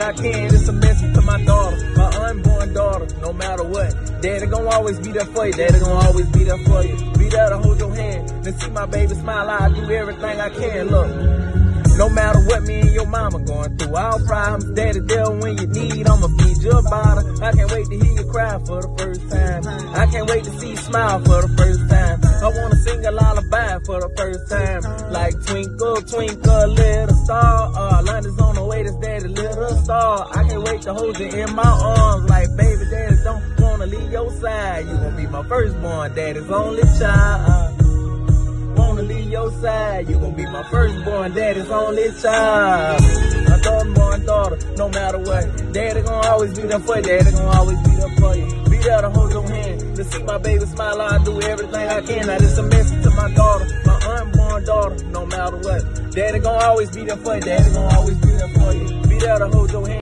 I can, it's a message to my daughter, my unborn daughter, no matter what. Daddy gonna always be there for you, daddy gonna always be there for you. Be there to hold your hand, and see my baby smile, I do everything I can, look. No matter what me and your mama going through, all problems, daddy there when you need, I'ma feed your bottle. I can't wait to hear you cry for the first time. I can't wait to see you smile for the first time. For the first time. Like twinkle, twinkle, little star. Uh, London's on the way, this daddy, little star. I can't wait to hold you in my arms. Like, baby, daddy, don't wanna leave your side. You gonna be my firstborn, daddy's only child wanna leave your side. You gon' be my firstborn, daddy's only child. My third-born daughter, no matter what. Daddy gon' always be there for you. Daddy gon' always be there for you. Be there to hold your hand. To see my baby smile, I do everything I can. Now this a message my daughter, my unborn daughter, no matter what. Daddy gon' always be there for you. Daddy gon' always be there for you. Be there to hold your hand.